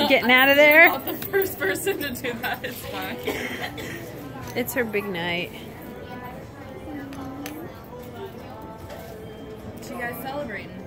Getting out of there? Not the first person to do that is fine. It's her big night. What you guys celebrating?